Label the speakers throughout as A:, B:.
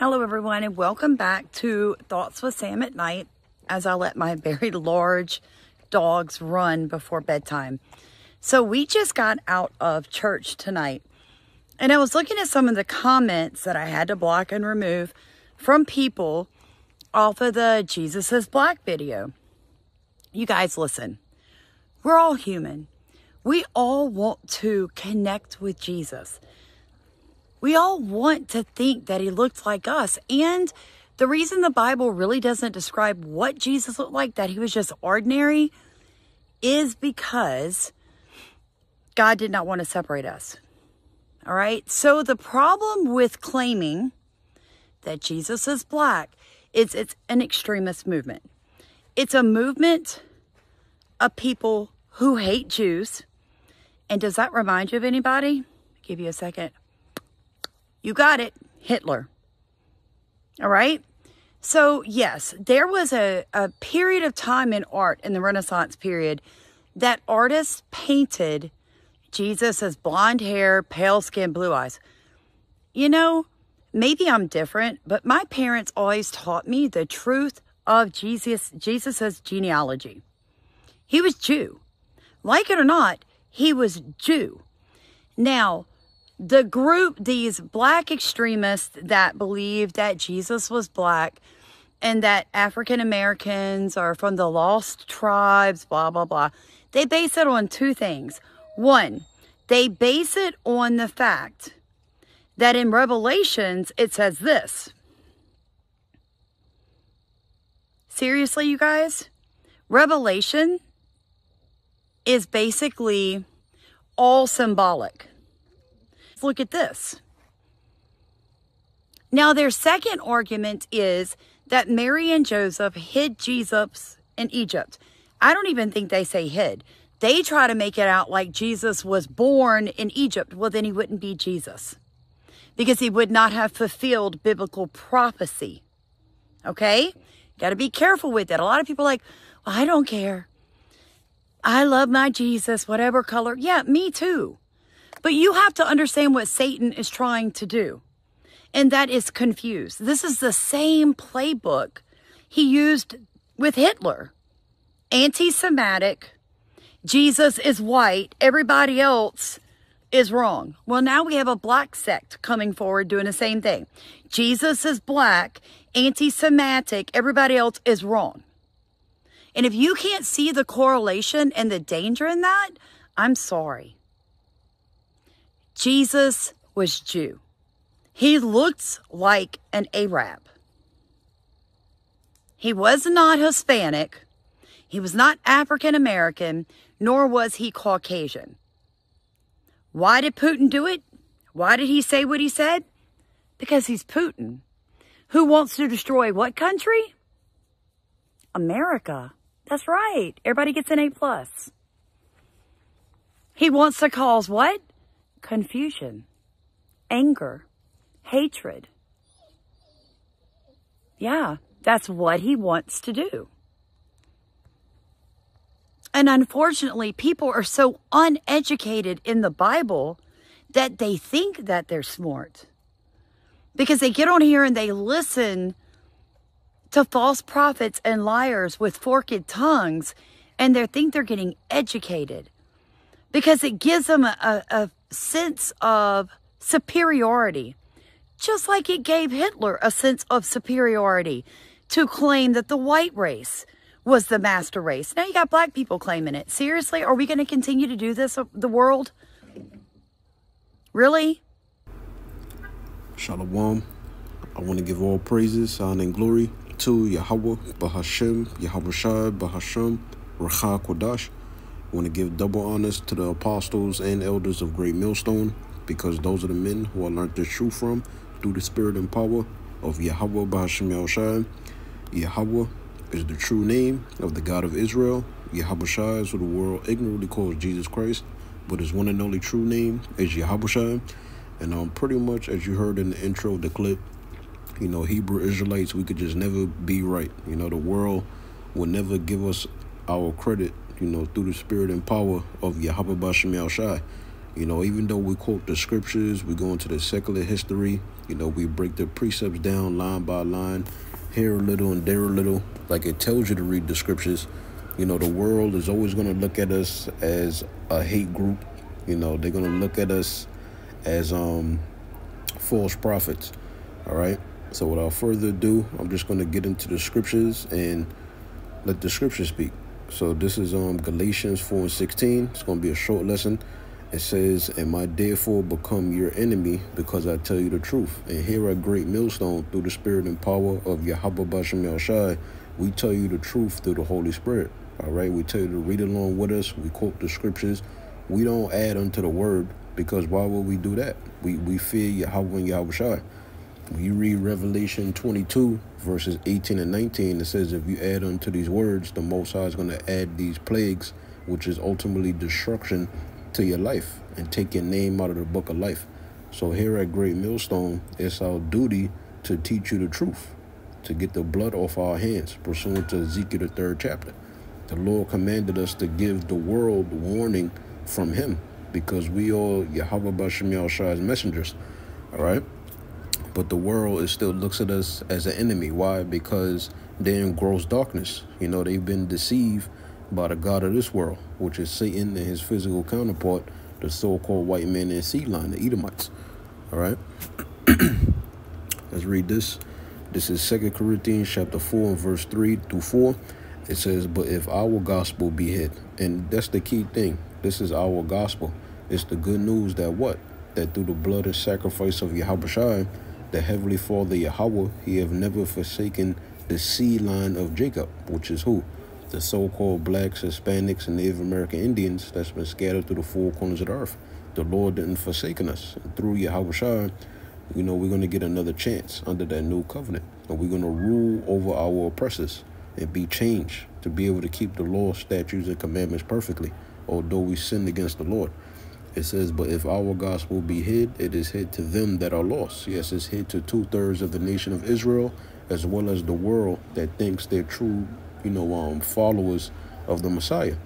A: Hello, everyone, and welcome back to Thoughts with Sam at Night as I let my very large dogs run before bedtime. So, we just got out of church tonight, and I was looking at some of the comments that I had to block and remove from people off of the Jesus is Black video. You guys, listen, we're all human. We all want to connect with Jesus. We all want to think that he looked like us. And the reason the Bible really doesn't describe what Jesus looked like, that he was just ordinary, is because God did not want to separate us. All right. So the problem with claiming that Jesus is black is it's an extremist movement. It's a movement of people who hate Jews. And does that remind you of anybody? give you a second. You got it, Hitler. All right? So, yes, there was a, a period of time in art in the Renaissance period that artists painted Jesus as blonde hair, pale skin, blue eyes. You know, maybe I'm different, but my parents always taught me the truth of Jesus Jesus's genealogy. He was Jew. Like it or not, he was Jew. Now, the group, these black extremists that believe that Jesus was black and that African Americans are from the lost tribes, blah, blah, blah, they base it on two things. One, they base it on the fact that in Revelations it says this. Seriously, you guys? Revelation is basically all symbolic look at this. Now, their second argument is that Mary and Joseph hid Jesus in Egypt. I don't even think they say hid. They try to make it out like Jesus was born in Egypt. Well, then he wouldn't be Jesus because he would not have fulfilled biblical prophecy. Okay? Got to be careful with that. A lot of people like, well, I don't care. I love my Jesus, whatever color. Yeah, me too. But you have to understand what Satan is trying to do, and that is confuse. This is the same playbook he used with Hitler anti Semitic. Jesus is white, everybody else is wrong. Well, now we have a black sect coming forward doing the same thing. Jesus is black, anti Semitic, everybody else is wrong. And if you can't see the correlation and the danger in that, I'm sorry. Jesus was Jew. He looked like an Arab. He was not Hispanic. He was not African American, nor was he Caucasian. Why did Putin do it? Why did he say what he said? Because he's Putin. Who wants to destroy what country? America. That's right. Everybody gets an A plus. He wants to cause what? Confusion, anger, hatred. Yeah, that's what he wants to do. And unfortunately, people are so uneducated in the Bible that they think that they're smart. Because they get on here and they listen to false prophets and liars with forked tongues and they think they're getting educated because it gives them a, a, sense of superiority, just like it gave Hitler a sense of superiority to claim that the white race was the master race. Now you got black people claiming it. Seriously, are we going to continue to do this, uh, the world? Really?
B: Shalom. I want to give all praises, honor, and glory to Yahweh, Bahashem, Yahawashi, Bahashem, Racha Kodash. Want to give double honors to the apostles and elders of Great Millstone because those are the men who I learned this truth from through the spirit and power of Yahweh Bahashim Yahawashi. Yahweh is the true name of the God of Israel. Yahawashi is who the world ignorantly calls Jesus Christ, but his one and only true name is Yahawashi. And um, pretty much as you heard in the intro of the clip, you know, Hebrew Israelites, we could just never be right. You know, the world will never give us our credit you know, through the spirit and power of Yahweh Bashim Shai. You know, even though we quote the scriptures, we go into the secular history You know, we break the precepts down line by line, here a little and there a little, like it tells you to read the scriptures. You know, the world is always going to look at us as a hate group. You know, they're going to look at us as um false prophets. All right. So without further ado, I'm just going to get into the scriptures and let the scriptures speak. So this is um Galatians 4 and 16. It's going to be a short lesson. It says, And I therefore become your enemy because I tell you the truth. And here at Great Millstone, through the spirit and power of Yahweh Bashem Yahawashi, we tell you the truth through the Holy Spirit. All right, we tell you to read along with us. We quote the scriptures. We don't add unto the word because why would we do that? We we fear Yahweh and Yahawashi. When you read Revelation 22, verses 18 and 19, it says, If you add unto these words, the Most High is going to add these plagues, which is ultimately destruction to your life and take your name out of the book of life. So here at Great Millstone, it's our duty to teach you the truth, to get the blood off our hands, pursuant to Ezekiel the third chapter. The Lord commanded us to give the world warning from him because we all Yahweh Bashem Yahawashi's messengers. All right. But the world is still looks at us as an enemy. Why? Because they're in gross darkness. You know, they've been deceived by the God of this world, which is Satan and his physical counterpart, the so-called white man and seed line, the Edomites. All right. Let's read this. This is Second Corinthians chapter 4 and verse 3 through 4. It says, But if our gospel be hid, and that's the key thing. This is our gospel. It's the good news that what? That through the blood and sacrifice of Yahweh the Heavenly Father Yahweh, he have never forsaken the seed line of Jacob, which is who? the so-called blacks, Hispanics, and Native American Indians that's been scattered through the four corners of the earth. The Lord didn't forsaken us. And through Yahweh you know, we're going to get another chance under that new covenant. And we're going to rule over our oppressors and be changed to be able to keep the law, statutes, and commandments perfectly, although we sinned against the Lord. It says, But if our gospel be hid, it is hid to them that are lost. Yes, it's hid to two thirds of the nation of Israel, as well as the world that thinks they're true you know, um, followers of the Messiah.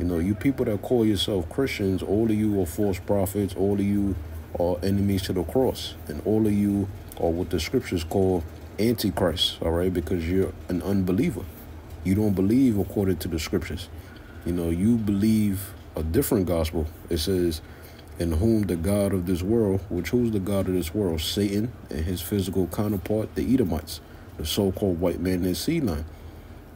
B: You know, you people that call yourself Christians, all of you are false prophets, all of you are enemies to the cross, and all of you are what the scriptures call antichrist, all right, because you're an unbeliever. You don't believe according to the scriptures. You know, you believe a different gospel. It says, in whom the God of this world, which who's the God of this world? Satan and his physical counterpart, the Edomites, the so-called white man in line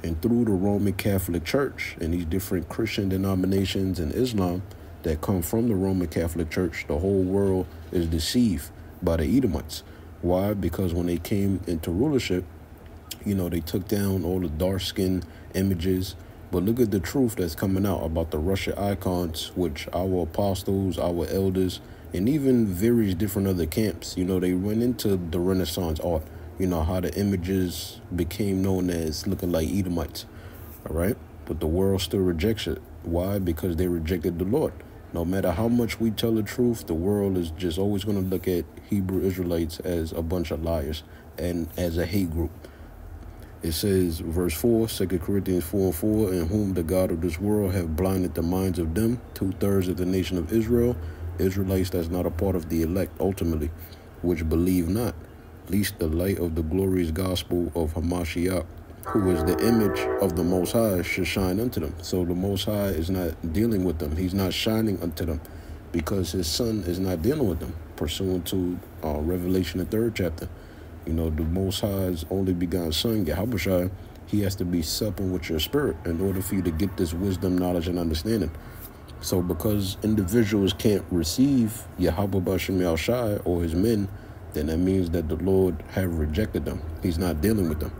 B: and through the Roman Catholic Church and these different Christian denominations and Islam that come from the Roman Catholic Church, the whole world is deceived by the Edomites. Why? Because when they came into rulership, you know, they took down all the dark skinned images. But look at the truth that's coming out about the Russia icons, which our apostles, our elders, and even various different other camps, you know, they went into the Renaissance art you know, how the images became known as looking like Edomites. All right. But the world still rejects it. Why? Because they rejected the Lord. No matter how much we tell the truth, the world is just always going to look at Hebrew Israelites as a bunch of liars and as a hate group. It says, verse 4, 2 Corinthians 4 and 4, in whom the God of this world have blinded the minds of them, two thirds of the nation of Israel, Israelites that's not a part of the elect ultimately, which believe not least the light of the glorious gospel of Hamashiach, who is the image of the Most High, should shine unto them. So the Most High is not dealing with them. He's not shining unto them because his son is not dealing with them, pursuant to uh, Revelation, the third chapter. You know, the Most High's only begotten son, Yahweh he has to be supping with your spirit in order for you to get this wisdom, knowledge, and understanding. So because individuals can't receive Yahweh or his men, then that means that the Lord have rejected them. He's not dealing with them.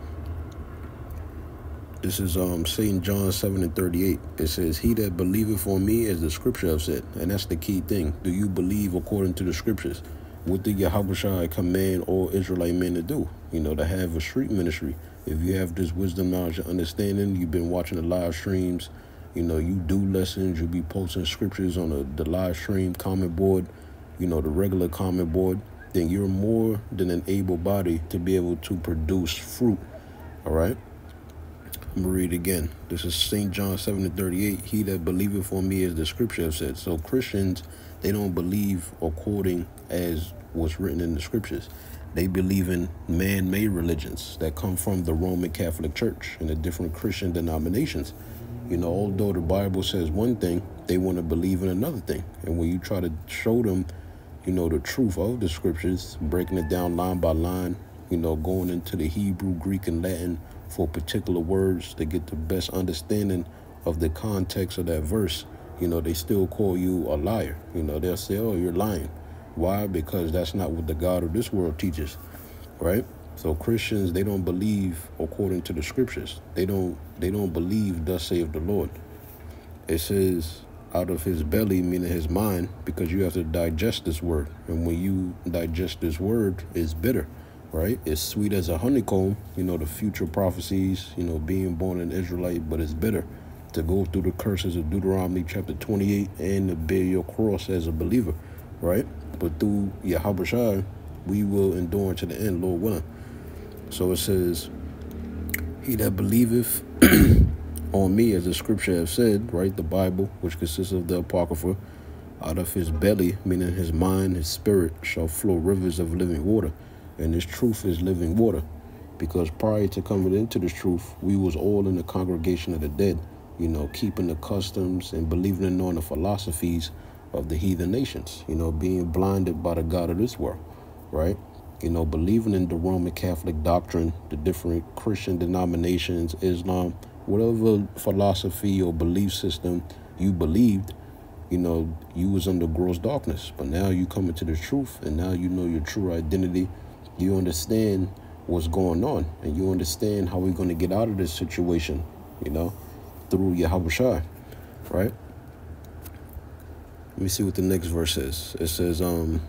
B: This is um St. John 7 and 38. It says, He that believeth on me, as the scripture have said. And that's the key thing. Do you believe according to the scriptures? What did Yahweh command all Israelite men to do? You know, to have a street ministry. If you have this wisdom, knowledge, and understanding, you've been watching the live streams, you know, you do lessons, you'll be posting scriptures on the, the live stream comment board, you know, the regular comment board then you're more than an able body to be able to produce fruit. All right? I'm to read again. This is St. John 7 to 38. He that believeth on me, as the scripture said. So Christians, they don't believe according as what's written in the scriptures. They believe in man-made religions that come from the Roman Catholic Church and the different Christian denominations. You know, although the Bible says one thing, they want to believe in another thing. And when you try to show them, you know, the truth of the scriptures, breaking it down line by line, you know, going into the Hebrew, Greek, and Latin for particular words to get the best understanding of the context of that verse, you know, they still call you a liar. You know, they'll say, oh, you're lying. Why? Because that's not what the God of this world teaches, right? So Christians, they don't believe according to the scriptures. They don't they don't believe thus saith the Lord. It says out of his belly, meaning his mind, because you have to digest this word. And when you digest this word, it's bitter, right? It's sweet as a honeycomb, you know, the future prophecies, you know, being born an Israelite, but it's bitter to go through the curses of Deuteronomy chapter 28 and to bear your cross as a believer, right? But through Yahweh we will endure to the end, Lord willing. So it says, He that believeth on me, as the scripture have said, right? The Bible, which consists of the Apocrypha, out of his belly, meaning his mind, his spirit, shall flow rivers of living water. And this truth is living water. Because prior to coming into this truth, we was all in the congregation of the dead you know, keeping the customs and believing in all the philosophies of the heathen nations, you know, being blinded by the God of this world, right? You know, believing in the Roman Catholic doctrine, the different Christian denominations, Islam, whatever philosophy or belief system you believed, you know, you was under gross darkness. But now you come into the truth and now you know your true identity. You understand what's going on and you understand how we're going to get out of this situation, you know through Yahweh right? Let me see what the next verse says. It says, um,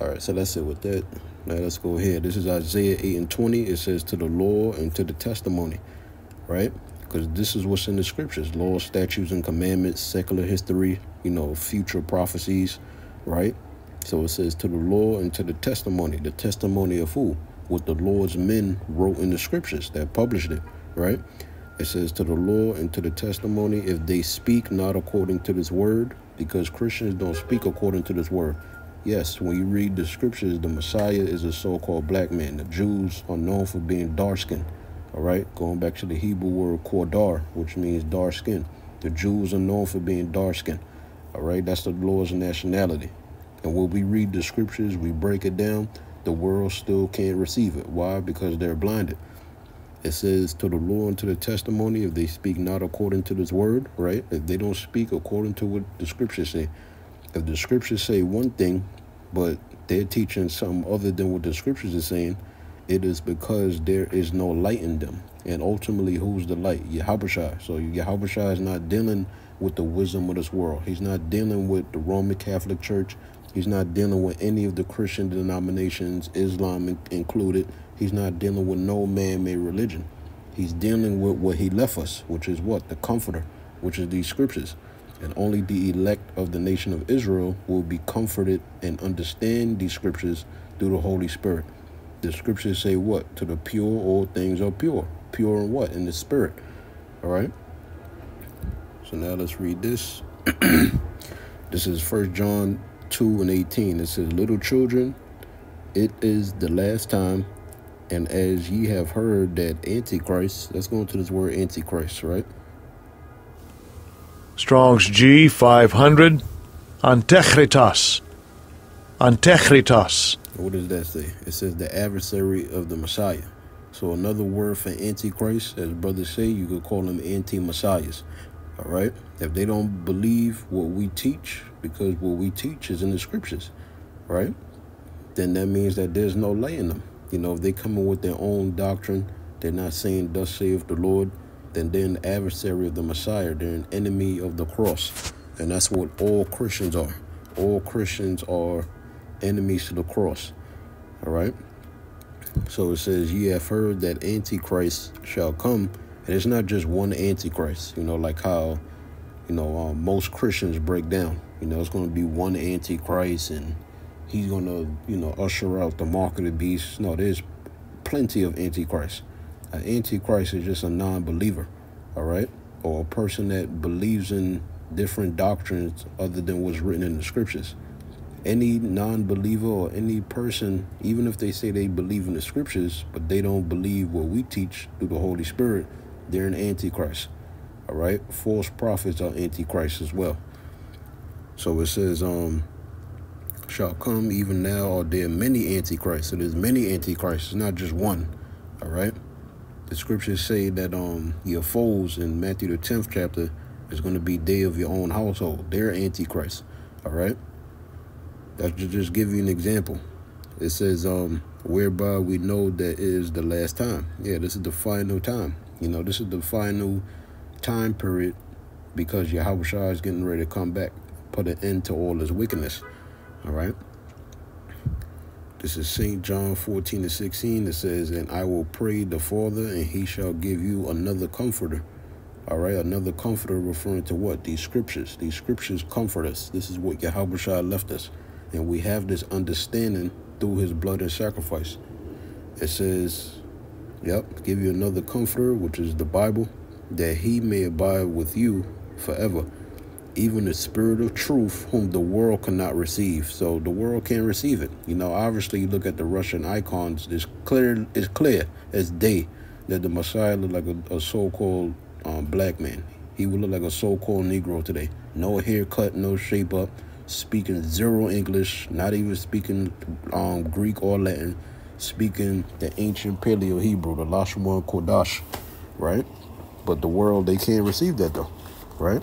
B: all right, so that's it with that. Now let's go ahead. This is Isaiah 8 and 20. It says, to the law and to the testimony, right? Because this is what's in the scriptures law, statutes, and commandments, secular history, you know, future prophecies, right? So it says, to the law and to the testimony. The testimony of who? What the Lord's men wrote in the scriptures that published it right? It says to the law and to the testimony, if they speak not according to this word, because Christians don't speak according to this word. Yes, when you read the scriptures, the Messiah is a so-called black man. The Jews are known for being dark skinned. All right, going back to the Hebrew word kodar, which means dark skin. The Jews are known for being dark skinned. All right, that's the Lord's nationality. And when we read the scriptures, we break it down, the world still can't receive it. Why? Because they're blinded. It says to the law and to the testimony if they speak not according to this word, right? If they don't speak according to what the scriptures say. If the scriptures say one thing, but they're teaching something other than what the scriptures are saying, it is because there is no light in them. And ultimately, who's the light? Yahweh So Yahweh is not dealing with the wisdom of this world. He's not dealing with the Roman Catholic Church. He's not dealing with any of the Christian denominations, Islam included. He's not dealing with no man-made religion. He's dealing with what he left us, which is what? The comforter, which is these scriptures. And only the elect of the nation of Israel will be comforted and understand these scriptures through the Holy Spirit. The scriptures say what? To the pure, all things are pure. Pure in what? In the spirit. All right? So now let's read this. this is First John 2 and 18. It says, Little children, it is the last time and as ye have heard that Antichrist, let's go into this word Antichrist, right?
C: Strong's G 500, Antechritos. Antechritos.
B: What does that say? It says the adversary of the Messiah. So another word for Antichrist, as brothers say, you could call them anti-messiahs. All right? If they don't believe what we teach, because what we teach is in the scriptures, right? Then that means that there's no light in them. You know, if they come in with their own doctrine, they're not saying, Thus saith the Lord, then they're an adversary of the Messiah. They're an enemy of the cross. And that's what all Christians are. All Christians are enemies to the cross. All right? So it says, Ye have heard that Antichrist shall come. And it's not just one Antichrist, you know, like how, you know, um, most Christians break down. You know, it's going to be one Antichrist and he's going to, you know, usher out the mark of the beast. No, there's plenty of antichrist. An antichrist is just a non-believer, all right? Or a person that believes in different doctrines other than what's written in the scriptures. any non-believer or any person, even if they say they believe in the scriptures, but they don't believe what we teach through the Holy Spirit, they're an antichrist. All right, false prophets are antichrist as well. So it says, um, shall come even now are there many antichrists. So there's many antichrists, not just one. All right. The scriptures say that um your foes in Matthew the tenth chapter is going to be day of your own household. They're antichrist. All right. That should just give you an example. It says, um, whereby we know that is the last time. Yeah, this is the final time. You know, this is the final time period because Yahweh is getting ready to come back, put an end to all his wickedness. All right. This is St. John 14 to 16. It says, And I will pray the Father, and he shall give you another comforter. All right, another comforter referring to what? These scriptures. These scriptures comfort us. This is what Yahweh left us. And we have this understanding through his blood and sacrifice. It says, Yep, give you another comforter, which is the Bible, that he may abide with you forever. Even the spirit of truth, whom the world cannot receive. So the world can't receive it. You know, obviously you look at the Russian icons, it's clear it's clear as day that the Messiah looked like a, a so-called um, black man. He would look like a so-called Negro today. No haircut, no shape up speaking zero English, not even speaking um, Greek or Latin, speaking the ancient Paleo Hebrew, the Lashon Kodash, right? But the world, they can't receive that though, right?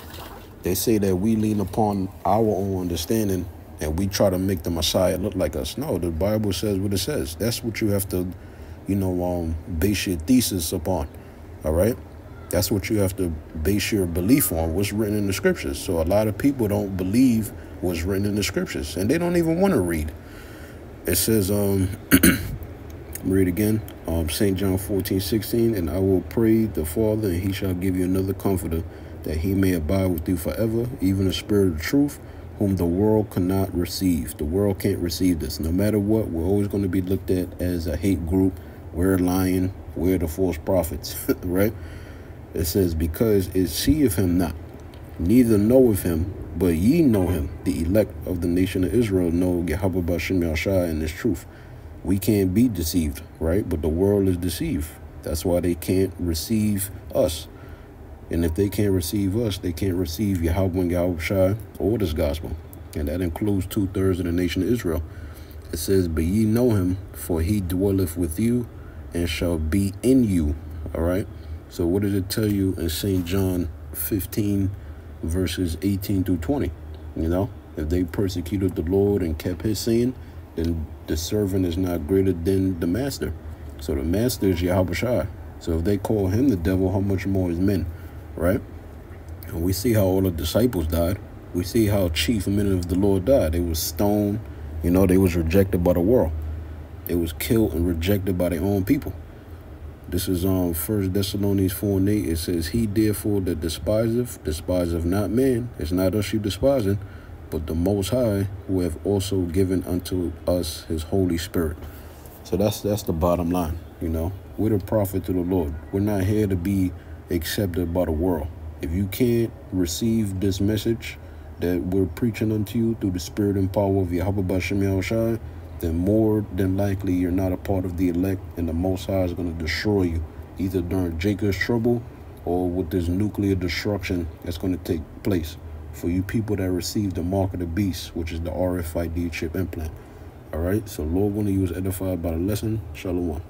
B: They say that we lean upon our own understanding and we try to make the Messiah look like us. No, the Bible says what it says. That's what you have to, you know, um, base your thesis upon, all right? That's what you have to base your belief on, what's written in the scriptures. So a lot of people don't believe what's written in the scriptures, and they don't even want to read. It says, um, read again, um, St. John 14, 16, and I will pray the Father, and he shall give you another comforter, that he may abide with you forever, even the Spirit of truth, whom the world cannot receive. The world can't receive this. No matter what, we're always going to be looked at as a hate group. We're lying. We're the false prophets, right? It says, because it seeth him not, neither knoweth him, but ye know him, the elect of the nation of Israel know Yahweh Bashem and his truth. We can't be deceived, right? But the world is deceived. That's why they can't receive us. And if they can't receive us, they can't receive Yahweh and Yahawashi or this gospel. And that includes two thirds of the nation of Israel. It says, But ye know him, for he dwelleth with you and shall be in you. All right. So what does it tell you in St. John 15, verses 18 through 20? You know, if they persecuted the Lord and kept his saying, then the servant is not greater than the master. So the master is Yahweh. So if they call him the devil, how much more is men, right? And we see how all the disciples died. We see how chief men of the Lord died. They was stoned. You know, they was rejected by the world. They was killed and rejected by their own people. This is on um, First Thessalonians 4 and 8. It says, He therefore that despiseth, despiseth not man. It's not us you despising, but the Most High, who have also given unto us his Holy Spirit. So that's that's the bottom line, you know. We're the prophet to the Lord. We're not here to be accepted by the world. If you can't receive this message that we're preaching unto you through the spirit and power of Yahweh Bashem Shai, then more than likely you're not a part of the elect and the Most High is going to destroy you, either during Jacob's trouble or with this nuclear destruction that's going to take place for you people that receive the mark of the beast, which is the RFID chip implant. All right, so Lord, when you was edified by the lesson, shalom.